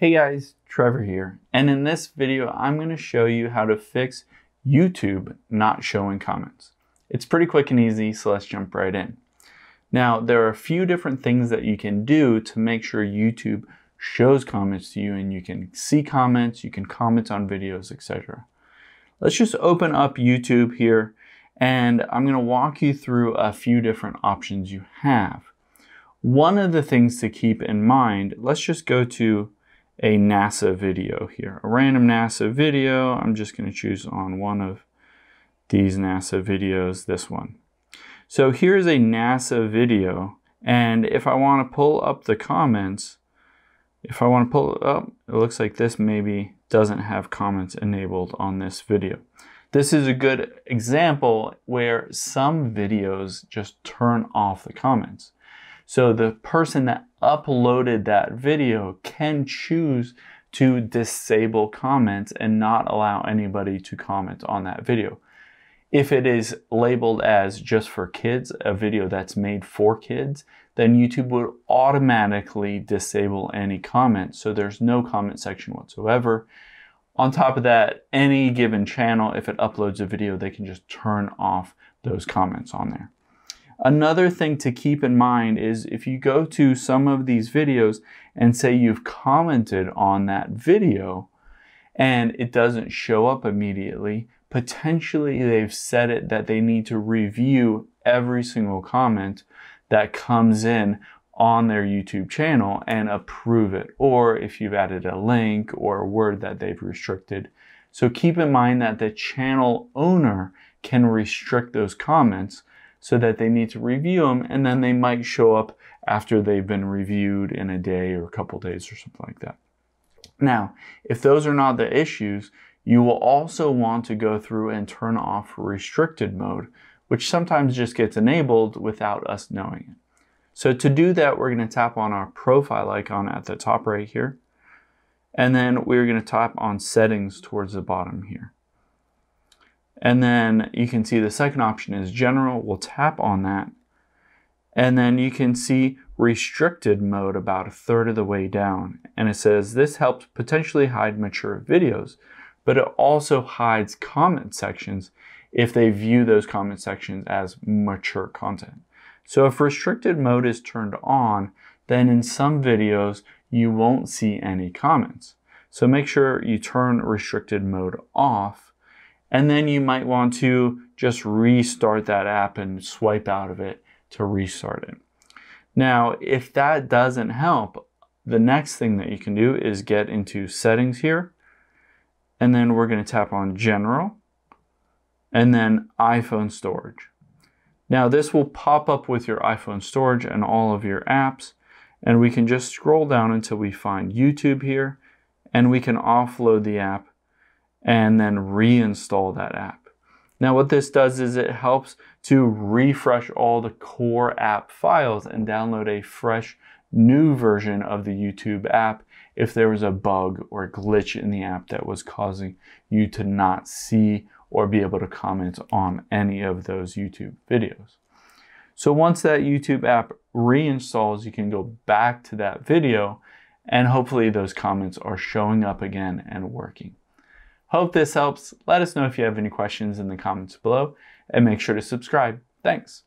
Hey guys, Trevor here, and in this video I'm going to show you how to fix YouTube not showing comments. It's pretty quick and easy, so let's jump right in. Now, there are a few different things that you can do to make sure YouTube shows comments to you and you can see comments, you can comment on videos, etc. Let's just open up YouTube here and I'm going to walk you through a few different options you have. One of the things to keep in mind, let's just go to a NASA video here, a random NASA video. I'm just going to choose on one of these NASA videos, this one. So here's a NASA video, and if I want to pull up the comments, if I want to pull it up, it looks like this maybe doesn't have comments enabled on this video. This is a good example where some videos just turn off the comments. So the person that uploaded that video can choose to disable comments and not allow anybody to comment on that video. If it is labeled as just for kids, a video that's made for kids, then YouTube would automatically disable any comments. So there's no comment section whatsoever. On top of that, any given channel, if it uploads a video, they can just turn off those comments on there. Another thing to keep in mind is if you go to some of these videos and say you've commented on that video and it doesn't show up immediately, potentially they've said it that they need to review every single comment that comes in on their YouTube channel and approve it. Or if you've added a link or a word that they've restricted. So keep in mind that the channel owner can restrict those comments so that they need to review them and then they might show up after they've been reviewed in a day or a couple days or something like that. Now, if those are not the issues, you will also want to go through and turn off restricted mode, which sometimes just gets enabled without us knowing it. So to do that, we're going to tap on our profile icon at the top right here. And then we're going to tap on settings towards the bottom here. And then you can see the second option is general. We'll tap on that. And then you can see restricted mode about a third of the way down. And it says this helps potentially hide mature videos, but it also hides comment sections if they view those comment sections as mature content. So if restricted mode is turned on, then in some videos you won't see any comments. So make sure you turn restricted mode off and then you might want to just restart that app and swipe out of it to restart it. Now, if that doesn't help, the next thing that you can do is get into settings here. And then we're going to tap on general and then iPhone storage. Now this will pop up with your iPhone storage and all of your apps. And we can just scroll down until we find YouTube here and we can offload the app and then reinstall that app. Now what this does is it helps to refresh all the core app files and download a fresh new version of the YouTube app if there was a bug or glitch in the app that was causing you to not see or be able to comment on any of those YouTube videos. So once that YouTube app reinstalls, you can go back to that video and hopefully those comments are showing up again and working. Hope this helps. Let us know if you have any questions in the comments below and make sure to subscribe. Thanks.